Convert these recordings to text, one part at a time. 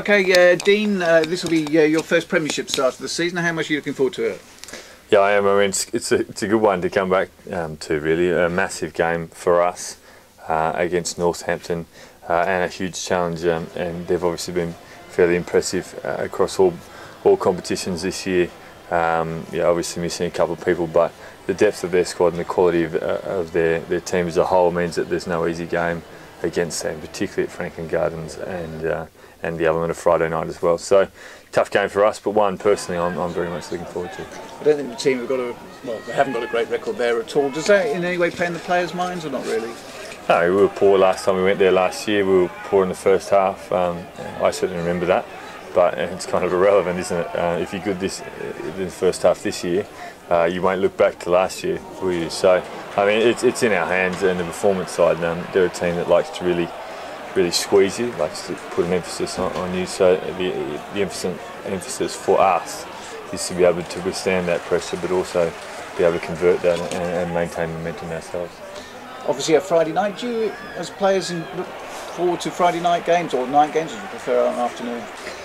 Okay, uh, Dean, uh, this will be uh, your first Premiership start of the season. How much are you looking forward to it? Yeah, I am. I mean, it's, it's, a, it's a good one to come back um, to, really. A massive game for us uh, against Northampton uh, and a huge challenge. Um, and they've obviously been fairly impressive uh, across all, all competitions this year. Um, yeah, obviously missing a couple of people, but the depth of their squad and the quality of, of their, their team as a whole means that there's no easy game against them, particularly at Franklin Gardens and uh, and the element of Friday night as well. So tough game for us, but one personally I'm, I'm very much looking forward to. I don't think the team have got a well, they haven't got a great record there at all. Does that in any way play in the players' minds, or not really? No, we were poor last time we went there last year. We were poor in the first half. Um, I certainly remember that, but it's kind of irrelevant, isn't it? Uh, if you're good this in the first half this year, uh, you won't look back to last year, will you? So, I mean, it's, it's in our hands, and the performance side. Um, they're a team that likes to really really squeeze you, likes to put an emphasis on, on you. So the, the emphasis, emphasis for us is to be able to withstand that pressure, but also be able to convert that and, and maintain momentum ourselves. Obviously, a Friday night. Do you, as players, look forward to Friday night games or night games, or do you prefer an afternoon?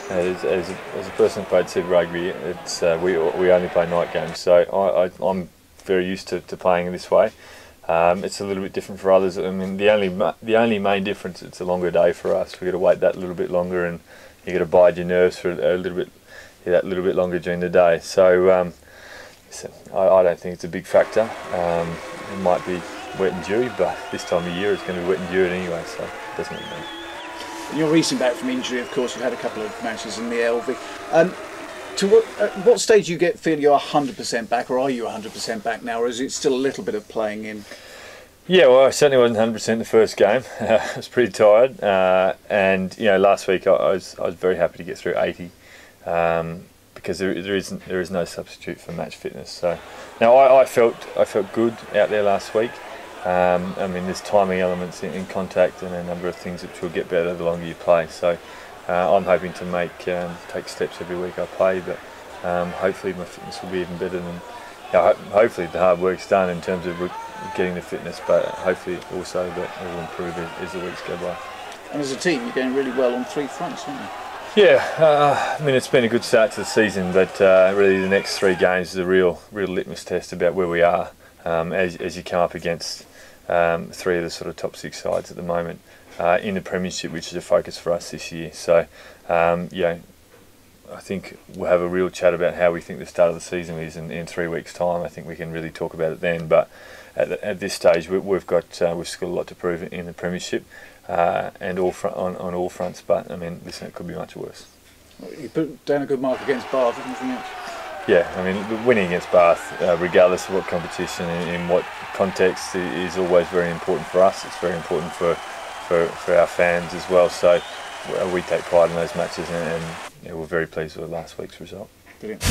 As, as, a, as a person who played Super Rugby, it's uh, we we only play night games, so I, I, I'm very used to, to playing this way. Um, it's a little bit different for others. I mean, the only the only main difference it's a longer day for us. We got to wait that little bit longer, and you got to bide your nerves for a little bit yeah, that little bit longer during the day. So, um, I, I, don't think it's a big factor. Um, it might be wet and dewy, but this time of year it's going to be wet and dewy anyway, so it doesn't really matter. You're recent back from injury, of course. You've had a couple of matches in the LV. Um, to what, at what stage do you get feel you're 100% back, or are you 100% back now, or is it still a little bit of playing in? Yeah, well, I certainly wasn't 100% the first game. I was pretty tired, uh, and you know, last week I, I, was I was very happy to get through 80 um, because there, there is there is no substitute for match fitness. So now I, I felt I felt good out there last week. Um, I mean, there's timing elements in, in, contact and a number of things which will get better the longer you play. So uh, I'm hoping to make um, take steps every week I play, but um, hopefully my fitness will be even better than. Yeah, ho- hopefully the hard work's done in terms of getting the fitness, but hopefully also that it will improve as, as the weeks go by. And as a team, you're going really well on three fronts, aren't you? Yeah, uh, I mean it's been a good start to the season, but uh, really the next three games is a real, real litmus test about where we are um, as, as you come up against um, three of the sort of top six sides at the moment uh, in the Premiership, which is a focus for us this year. So, um, yeah, I think we'll have a real chat about how we think the start of the season is in, in three weeks' time. I think we can really talk about it then. But at, the, at this stage, we, have got uh, we've still got a lot to prove in the Premiership uh, and all front, on, on all fronts. But I mean, listen, it could be much worse. You put down a good mark against Bath. Anything else? Yeah, I mean, winning against Bath, uh, regardless of what competition and in what context, is always very important for us. It's very important for for, for our fans as well. So we take pride in those matches, and, and yeah, we're very pleased with last week's result. Brilliant.